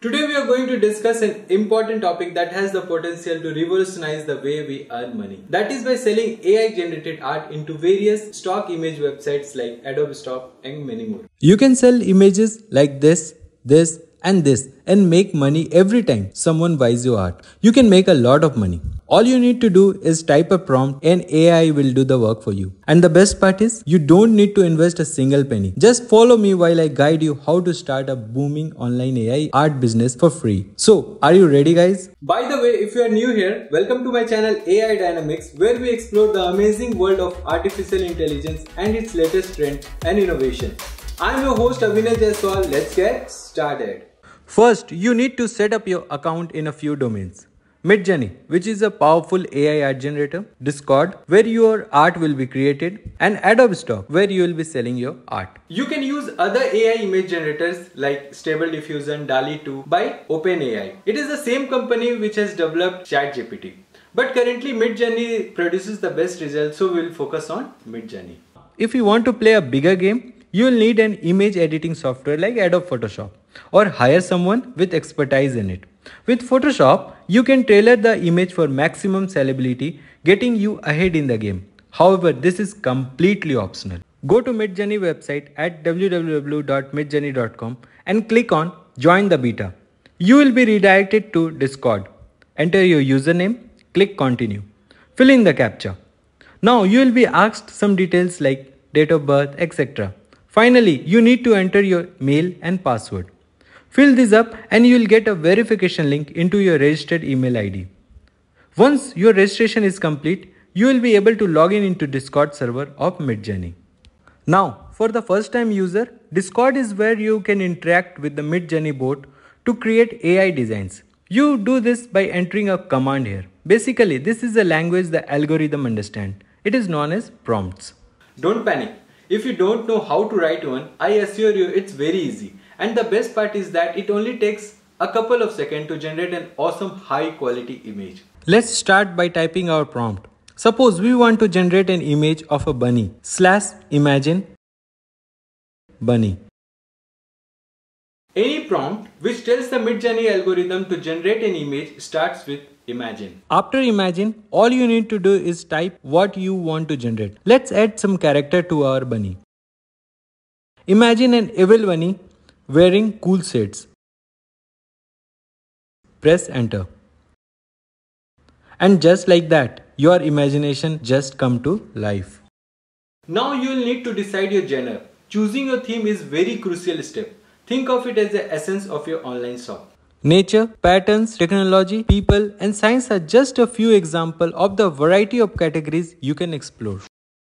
Today we are going to discuss an important topic that has the potential to revolutionize the way we earn money. That is by selling AI generated art into various stock image websites like Adobe Stock and many more. You can sell images like this, this and this and make money every time someone buys your art. You can make a lot of money. All you need to do is type a prompt and AI will do the work for you. And the best part is you don't need to invest a single penny. Just follow me while I guide you how to start a booming online AI art business for free. So, are you ready guys? By the way, if you are new here, welcome to my channel AI Dynamics where we explore the amazing world of artificial intelligence and its latest trend and innovation. I'm your host Avinay Jaiswal. Let's get started. First, you need to set up your account in a few domains. Midjourney, which is a powerful AI art generator, Discord, where your art will be created, and Adobe Stock, where you will be selling your art. You can use other AI image generators like Stable Diffusion, DALL-E 2 by OpenAI. It is the same company which has developed ChatGPT. But currently Midjourney produces the best results so we will focus on Midjourney. If you want to play a bigger game, you will need an image editing software like Adobe Photoshop or hire someone with expertise in it. With Photoshop, you can tailor the image for maximum sellability, getting you ahead in the game. However, this is completely optional. Go to Midjourney website at www.midjourney.com and click on Join the Beta. You will be redirected to Discord. Enter your username, click Continue. Fill in the CAPTCHA. Now you will be asked some details like date of birth, etc. Finally, you need to enter your mail and password. Fill this up and you will get a verification link into your registered email ID. Once your registration is complete, you will be able to log in into Discord server of Midjourney. Now, for the first time user, Discord is where you can interact with the Midjourney bot to create AI designs. You do this by entering a command here. Basically, this is a language the algorithm understand. It is known as prompts. Don't panic. If you don't know how to write one, I assure you it's very easy. And the best part is that it only takes a couple of seconds to generate an awesome high quality image. Let's start by typing our prompt. Suppose we want to generate an image of a bunny slash imagine bunny. Any prompt which tells the Midjourney algorithm to generate an image starts with imagine. After imagine, all you need to do is type what you want to generate. Let's add some character to our bunny. Imagine an evil bunny wearing cool shades. Press enter. And just like that, your imagination just come to life. Now you will need to decide your genre. Choosing your theme is very crucial step. Think of it as the essence of your online shop. Nature, patterns, technology, people and science are just a few examples of the variety of categories you can explore.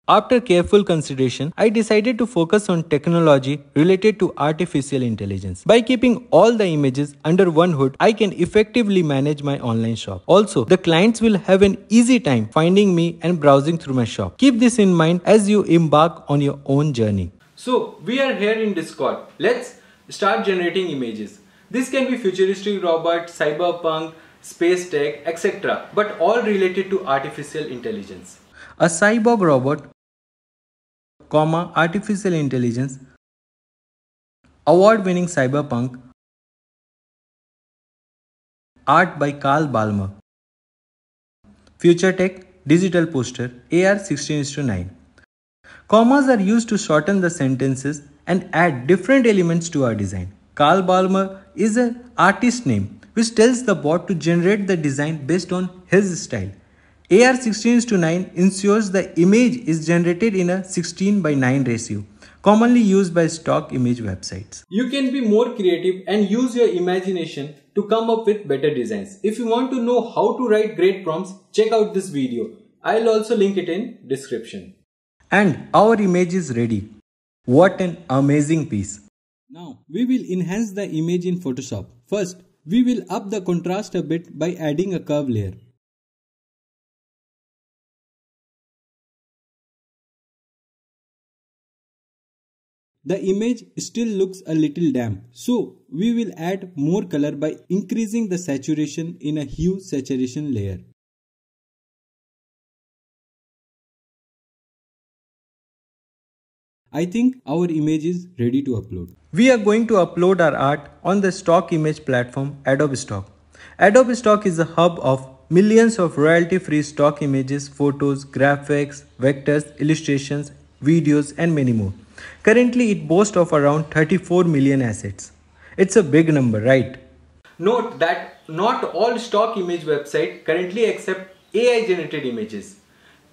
After careful consideration, I decided to focus on technology related to artificial intelligence. By keeping all the images under one hood, I can effectively manage my online shop. Also, the clients will have an easy time finding me and browsing through my shop. Keep this in mind as you embark on your own journey. So, we are here in Discord. Let's start generating images. This can be futuristic robot, cyberpunk, space tech, etc. but all related to artificial intelligence. A cyborg robot, comma, artificial intelligence, award-winning cyberpunk, art by Carl Balmer, future tech, digital poster, AR 16 9. Commas are used to shorten the sentences and add different elements to our design. Carl Balmer is an artist name which tells the bot to generate the design based on his style. AR 16 to 9 ensures the image is generated in a 16 by 9 ratio, commonly used by stock image websites. You can be more creative and use your imagination to come up with better designs. If you want to know how to write great prompts, check out this video. I'll also link it in description. And our image is ready. What an amazing piece. Now we will enhance the image in Photoshop. First, we will up the contrast a bit by adding a curve layer. The image still looks a little damp, so we will add more color by increasing the saturation in a hue saturation layer. I think our image is ready to upload. We are going to upload our art on the stock image platform Adobe Stock. Adobe Stock is a hub of millions of royalty-free stock images, photos, graphics, vectors, illustrations, videos and many more. Currently it boasts of around 34 million assets. It's a big number, right? Note that not all stock image websites currently accept AI generated images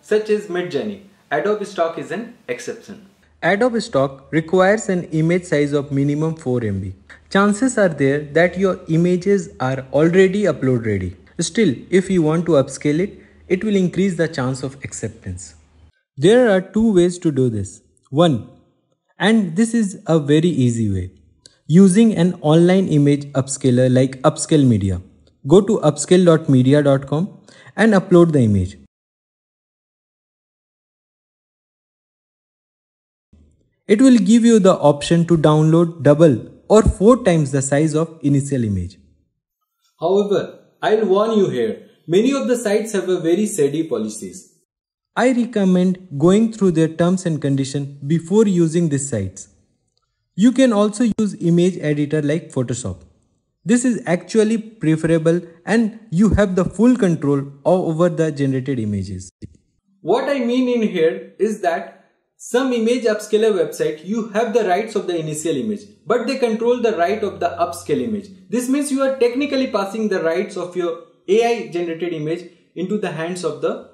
such as Midjourney. Adobe Stock is an exception. Adobe Stock requires an image size of minimum 4 MB. Chances are there that your images are already upload ready. Still, if you want to upscale it, it will increase the chance of acceptance. There are two ways to do this. One, and this is a very easy way, using an online image upscaler like Upscale Media. Go to upscale.media.com and upload the image. It will give you the option to download double or four times the size of initial image. However, I'll warn you here, many of the sites have a very shady policies. I recommend going through their terms and conditions before using these sites. You can also use image editor like Photoshop. This is actually preferable and you have the full control over the generated images. What I mean in here is that some image upscaler website, you have the rights of the initial image, but they control the right of the upscale image. This means you are technically passing the rights of your AI generated image into the hands of the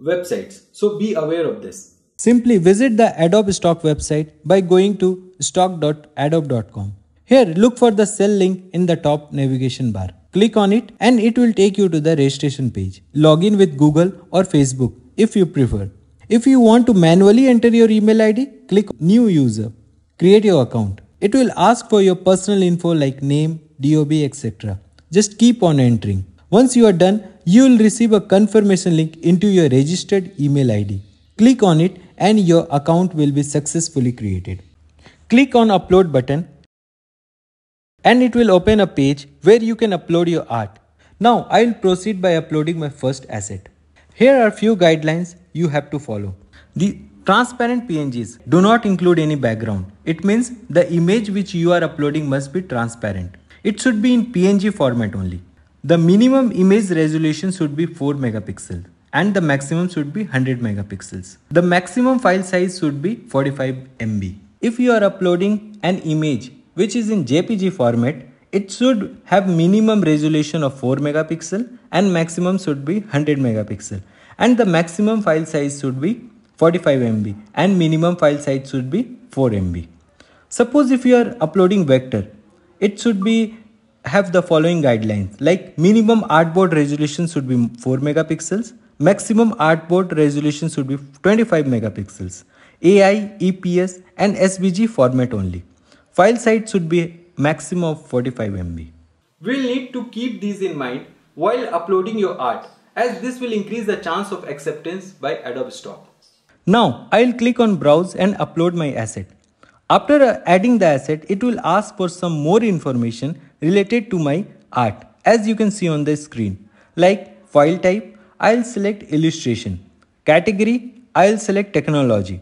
websites. So be aware of this. Simply visit the Adobe Stock website by going to stock.adobe.com. Here, look for the sell link in the top navigation bar. Click on it and it will take you to the registration page. Log in with Google or Facebook if you prefer. If you want to manually enter your email ID, click New User. Create your account. It will ask for your personal info like name, DOB, etc. Just keep on entering. Once you are done, you will receive a confirmation link into your registered email ID. Click on it and your account will be successfully created. Click on upload button and it will open a page where you can upload your art. Now I will proceed by uploading my first asset. Here are few guidelines you have to follow. The transparent PNGs do not include any background. It means the image which you are uploading must be transparent. It should be in PNG format only. The minimum image resolution should be 4 megapixels and the maximum should be 100 megapixels. The maximum file size should be 45 MB. If you are uploading an image which is in JPG format, it should have minimum resolution of 4 megapixel and maximum should be 100 megapixel and the maximum file size should be 45 MB and minimum file size should be 4 MB. Suppose if you are uploading vector, it should be have the following guidelines like minimum artboard resolution should be 4 megapixels, maximum artboard resolution should be 25 megapixels, AI, EPS and SVG format only. File size should be maximum of 45 MB. We'll need to keep these in mind while uploading your art as this will increase the chance of acceptance by Adobe Stock. Now I'll click on browse and upload my asset. After uh, adding the asset, it will ask for some more information related to my art as you can see on the screen. Like file type, I'll select illustration. Category, I'll select technology.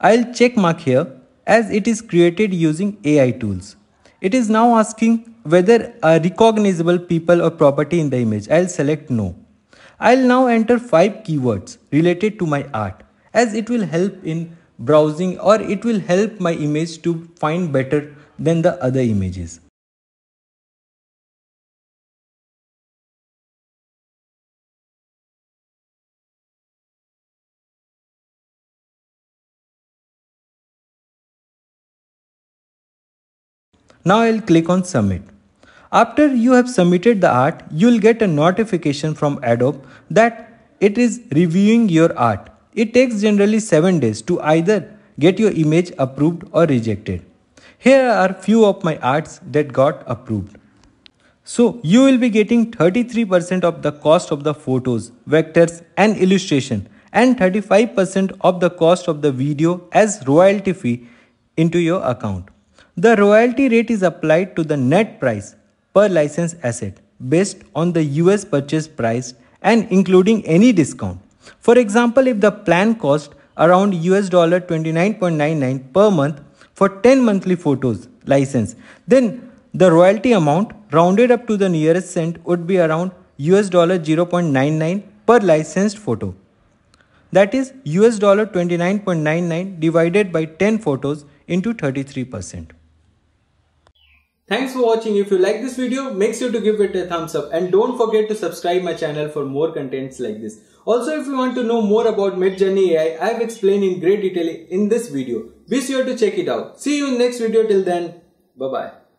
I'll check mark here as it is created using AI tools. It is now asking whether a recognizable people or property in the image. I'll select no. I'll now enter 5 keywords related to my art as it will help in browsing or it will help my image to find better than the other images. Now I'll click on submit. After you have submitted the art, you'll get a notification from Adobe that it is reviewing your art. It takes generally 7 days to either get your image approved or rejected. Here are few of my arts that got approved. So you will be getting 33% of the cost of the photos, vectors and illustration and 35% of the cost of the video as royalty fee into your account. The royalty rate is applied to the net price per license asset based on the US purchase price and including any discount. For example, if the plan cost around US dollar 29.99 per month for 10 monthly photos license, then the royalty amount rounded up to the nearest cent would be around US dollar 0.99 per licensed photo. That is US dollar 29.99 divided by 10 photos into 33%. Thanks for watching. If you like this video, make sure to give it a thumbs up and don't forget to subscribe my channel for more contents like this. Also, if you want to know more about Midjourney AI, I have explained in great detail in this video. Be sure to check it out. See you in next video till then. Bye bye.